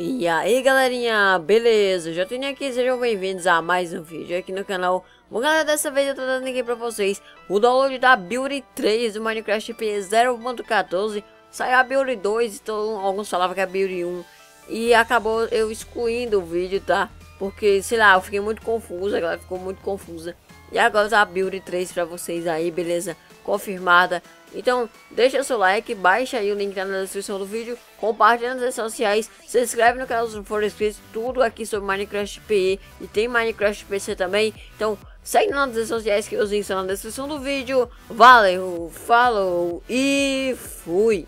aí galerinha, beleza? Já tenho aqui, sejam bem-vindos a mais um vídeo aqui no canal Bom galera, dessa vez eu tô dando aqui pra vocês o download da Build 3 do Minecraft P 0.14 Saiu a Build 2, então alguns falavam que é a Build 1 E acabou eu excluindo o vídeo, tá? Porque, sei lá, eu fiquei muito confusa, a galera ficou muito confusa E agora tá a Build 3 pra vocês aí, beleza? Confirmada então, deixa seu like, baixa aí o link tá na descrição do vídeo, compartilha nas redes sociais, se inscreve no canal se não for tudo aqui sobre Minecraft PE e tem Minecraft PC também. Então, segue nas redes sociais que os links estão na descrição do vídeo. Valeu, falou e fui!